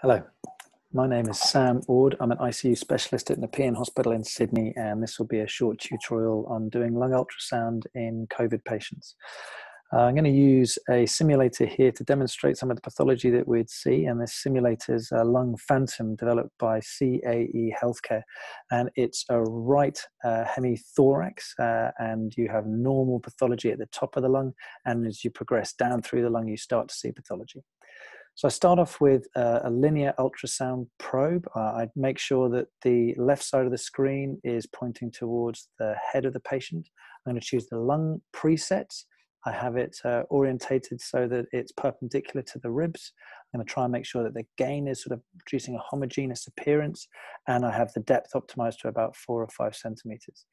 Hello, my name is Sam Ord. I'm an ICU specialist at Nepean Hospital in Sydney, and this will be a short tutorial on doing lung ultrasound in COVID patients. Uh, I'm going to use a simulator here to demonstrate some of the pathology that we'd see, and this simulator is a lung phantom developed by CAE Healthcare, and it's a right uh, hemithorax, uh, and you have normal pathology at the top of the lung, and as you progress down through the lung, you start to see pathology. So I start off with a, a linear ultrasound probe. Uh, I make sure that the left side of the screen is pointing towards the head of the patient. I'm going to choose the lung presets. I have it uh, orientated so that it's perpendicular to the ribs. I'm going to try and make sure that the gain is sort of producing a homogeneous appearance, and I have the depth optimized to about four or five centimeters.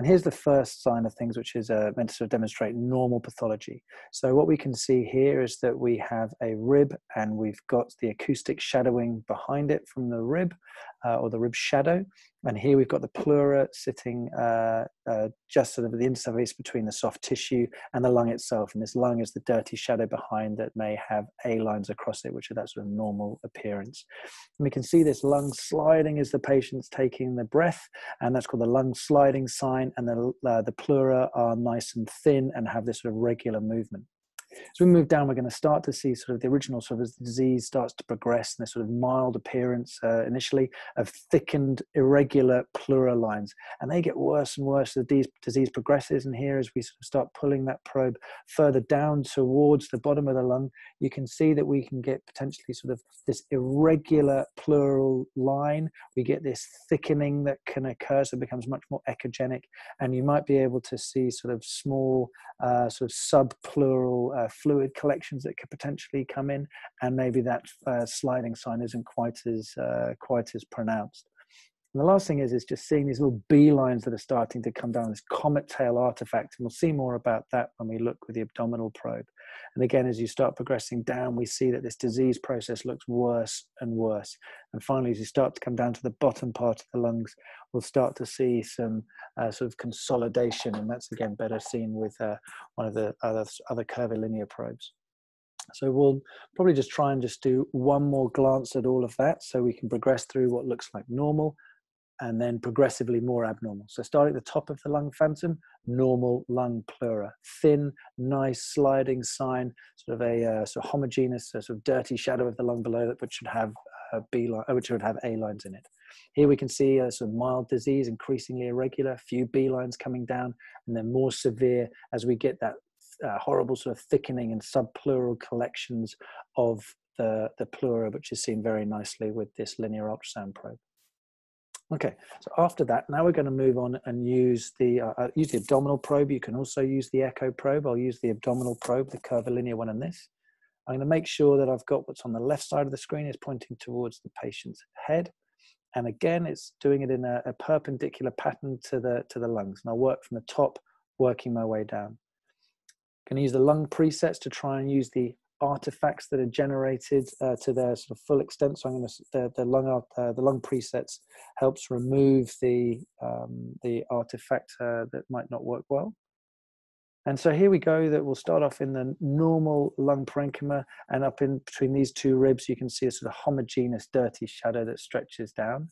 And here's the first sign of things, which is uh, meant to sort of demonstrate normal pathology. So what we can see here is that we have a rib and we've got the acoustic shadowing behind it from the rib uh, or the rib shadow. And here we've got the pleura sitting uh, uh, just sort of the interface between the soft tissue and the lung itself. And this lung is the dirty shadow behind that may have A lines across it, which are that sort of normal appearance. And we can see this lung sliding as the patient's taking the breath, and that's called the lung sliding sign. And the, uh, the pleura are nice and thin and have this sort of regular movement. As we move down, we're going to start to see sort of the original sort of as the disease starts to progress and this sort of mild appearance uh, initially of thickened, irregular pleural lines. And they get worse and worse as the disease progresses. And here, as we sort of start pulling that probe further down towards the bottom of the lung, you can see that we can get potentially sort of this irregular pleural line. We get this thickening that can occur, so it becomes much more echogenic. And you might be able to see sort of small, uh, sort of subpleural uh, fluid collections that could potentially come in, and maybe that sliding sign isn't quite as uh, quite as pronounced. And the last thing is, is just seeing these little B lines that are starting to come down, this comet tail artifact. And we'll see more about that when we look with the abdominal probe. And again, as you start progressing down, we see that this disease process looks worse and worse. And finally, as you start to come down to the bottom part of the lungs, we'll start to see some uh, sort of consolidation. And that's again better seen with uh, one of the other, other curvilinear probes. So we'll probably just try and just do one more glance at all of that so we can progress through what looks like normal and then progressively more abnormal. So start at the top of the lung phantom, normal lung pleura, thin, nice sliding sign, sort of a uh, sort of homogeneous, sort of dirty shadow of the lung below that, which should have B line, uh, which would have A lines in it. Here we can see a sort of mild disease, increasingly irregular, few B lines coming down, and then more severe as we get that uh, horrible sort of thickening and subpleural collections of the, the pleura, which is seen very nicely with this linear ultrasound probe. Okay, so after that, now we're going to move on and use the uh, uh, use the abdominal probe. You can also use the echo probe. I'll use the abdominal probe, the curvilinear one in this. I'm going to make sure that I've got what's on the left side of the screen is pointing towards the patient's head. And again, it's doing it in a, a perpendicular pattern to the, to the lungs. And I'll work from the top, working my way down. I'm going to use the lung presets to try and use the artifacts that are generated uh, to their sort of full extent. So I'm going to the, the lung uh, the lung presets helps remove the um, the artifact uh, that might not work well. And so here we go. That we'll start off in the normal lung parenchyma, and up in between these two ribs, you can see a sort of homogeneous, dirty shadow that stretches down.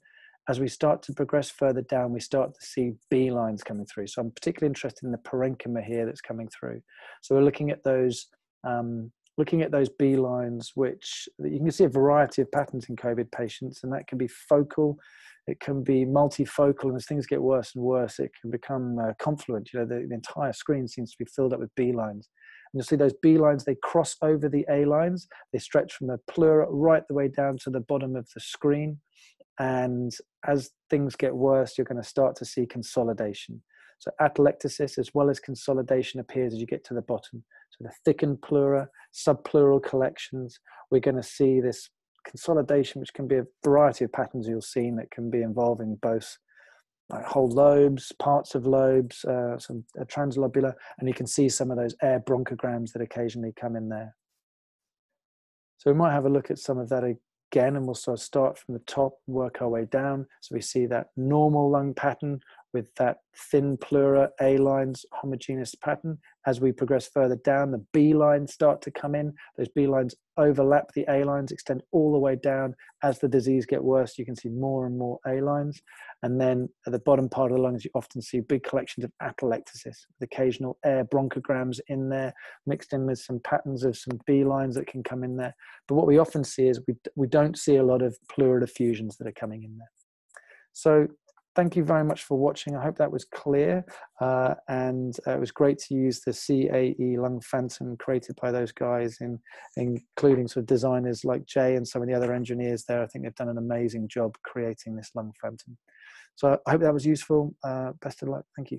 As we start to progress further down, we start to see B lines coming through. So I'm particularly interested in the parenchyma here that's coming through. So we're looking at those um, looking at those B lines, which you can see a variety of patterns in COVID patients, and that can be focal, it can be multifocal, and as things get worse and worse, it can become uh, confluent. You know, the, the, entire screen seems to be filled up with B lines. And you'll see those B lines, they cross over the A lines, they stretch from the pleura right the way down to the bottom of the screen. And as things get worse, you're going to start to see consolidation. So atelectasis as well as consolidation appears as you get to the bottom. So the thickened pleura, subpleural collections, we're going to see this consolidation, which can be a variety of patterns you'll see that can be involving both like whole lobes, parts of lobes, uh, some uh, translobular, and you can see some of those air bronchograms that occasionally come in there. So we might have a look at some of that again, and we'll sort of start from the top, work our way down. So we see that normal lung pattern with that thin pleura A lines homogeneous pattern. As we progress further down, the B lines start to come in. Those B lines overlap the A lines, extend all the way down. As the disease get worse, you can see more and more A lines. And then at the bottom part of the lungs, you often see big collections of atelectasis with occasional air bronchograms in there, mixed in with some patterns of some B lines that can come in there. But what we often see is we, we don't see a lot of pleural effusions that are coming in there. So thank you very much for watching. I hope that was clear. Uh, and uh, it was great to use the CAE lung phantom created by those guys, in, including sort of designers like Jay and some of the other engineers there. I think they've done an amazing job creating this lung phantom. So I hope that was useful. Uh, best of luck. Thank you.